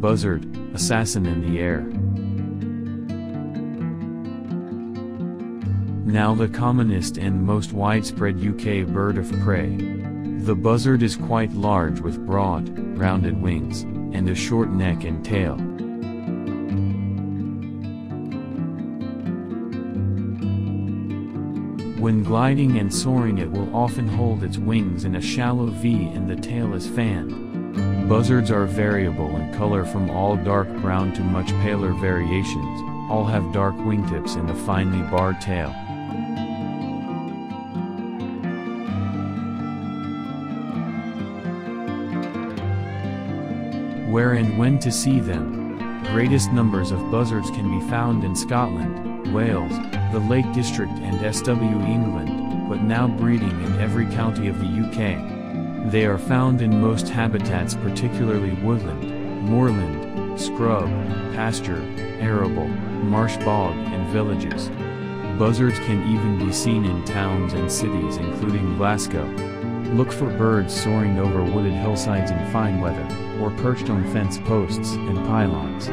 buzzard, assassin in the air. Now the commonest and most widespread UK bird of prey. The buzzard is quite large with broad, rounded wings, and a short neck and tail. When gliding and soaring it will often hold its wings in a shallow V and the tail is fanned. Buzzards are variable in color from all dark brown to much paler variations, all have dark wingtips and a finely barred tail. Where and when to see them. Greatest numbers of buzzards can be found in Scotland, Wales, the Lake District and SW England, but now breeding in every county of the UK. They are found in most habitats particularly woodland, moorland, scrub, pasture, arable, marsh bog and villages. Buzzards can even be seen in towns and cities including Glasgow. Look for birds soaring over wooded hillsides in fine weather, or perched on fence posts and pylons.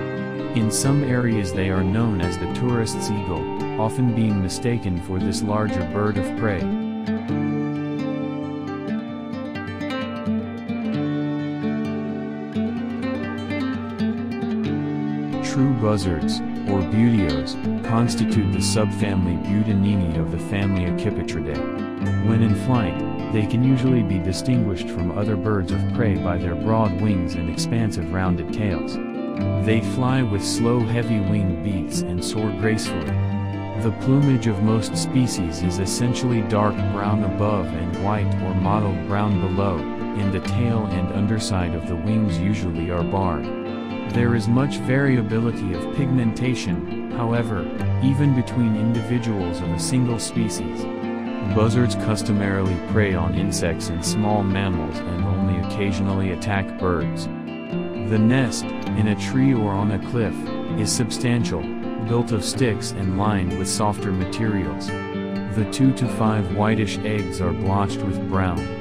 In some areas they are known as the tourist's eagle, often being mistaken for this larger bird of prey. Buzzards, or buteos, constitute the subfamily Buteoninae of the family Accipitridae. When in flight, they can usually be distinguished from other birds of prey by their broad wings and expansive rounded tails. They fly with slow heavy wing beats and soar gracefully. The plumage of most species is essentially dark brown above and white or mottled brown below, and the tail and underside of the wings usually are barred. There is much variability of pigmentation, however, even between individuals of a single species. Buzzards customarily prey on insects and small mammals and only occasionally attack birds. The nest, in a tree or on a cliff, is substantial, built of sticks and lined with softer materials. The 2 to 5 whitish eggs are blotched with brown.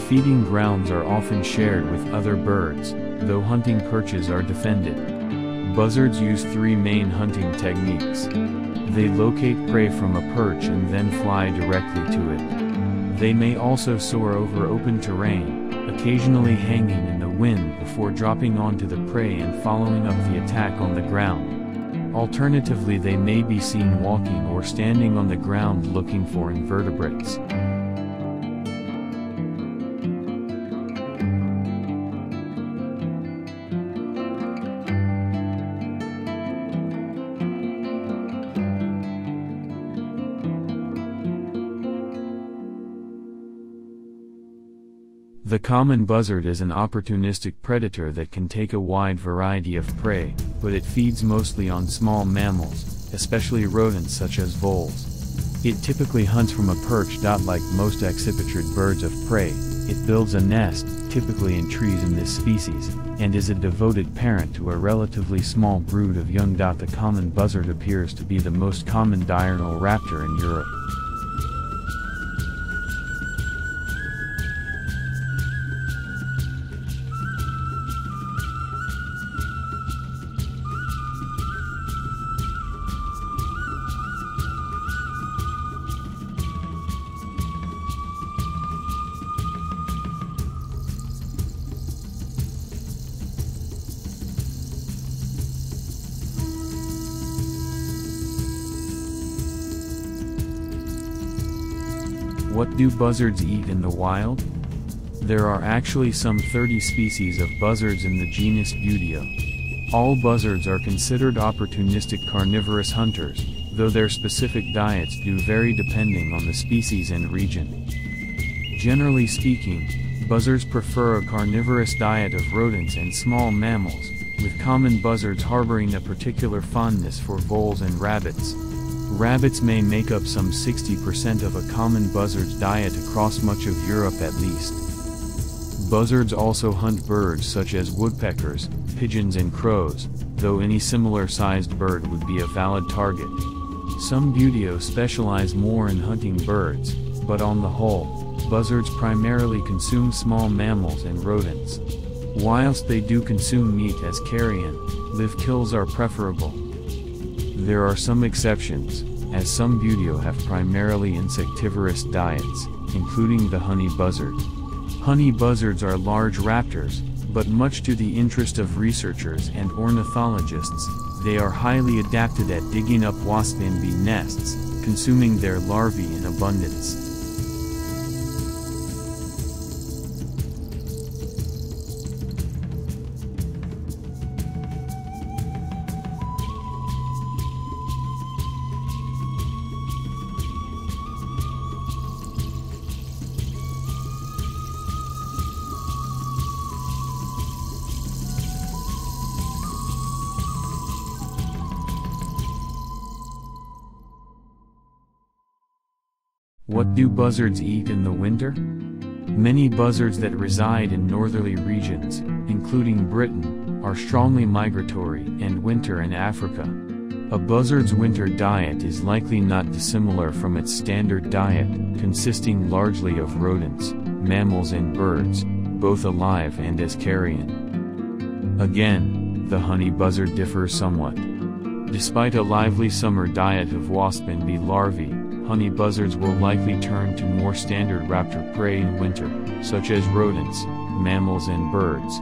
Feeding grounds are often shared with other birds, though hunting perches are defended. Buzzards use three main hunting techniques. They locate prey from a perch and then fly directly to it. They may also soar over open terrain, occasionally hanging in the wind before dropping onto the prey and following up the attack on the ground. Alternatively they may be seen walking or standing on the ground looking for invertebrates. The common buzzard is an opportunistic predator that can take a wide variety of prey, but it feeds mostly on small mammals, especially rodents such as voles. It typically hunts from a perch. Like most accipitrid birds of prey, it builds a nest, typically in trees in this species, and is a devoted parent to a relatively small brood of young. The common buzzard appears to be the most common diurnal raptor in Europe. What do buzzards eat in the wild? There are actually some 30 species of buzzards in the genus Buteo. All buzzards are considered opportunistic carnivorous hunters, though their specific diets do vary depending on the species and region. Generally speaking, buzzards prefer a carnivorous diet of rodents and small mammals, with common buzzards harboring a particular fondness for voles and rabbits. Rabbits may make up some 60% of a common buzzard's diet across much of Europe at least. Buzzards also hunt birds such as woodpeckers, pigeons and crows, though any similar-sized bird would be a valid target. Some buteos specialize more in hunting birds, but on the whole, buzzards primarily consume small mammals and rodents. Whilst they do consume meat as carrion, live kills are preferable. There are some exceptions, as some buteo have primarily insectivorous diets, including the honey buzzard. Honey buzzards are large raptors, but much to the interest of researchers and ornithologists, they are highly adapted at digging up wasp and bee nests, consuming their larvae in abundance. What do buzzards eat in the winter? Many buzzards that reside in northerly regions, including Britain, are strongly migratory and winter in Africa. A buzzard's winter diet is likely not dissimilar from its standard diet, consisting largely of rodents, mammals and birds, both alive and as carrion. Again, the honey buzzard differs somewhat. Despite a lively summer diet of wasp and bee larvae, honey buzzards will likely turn to more standard raptor prey in winter, such as rodents, mammals and birds,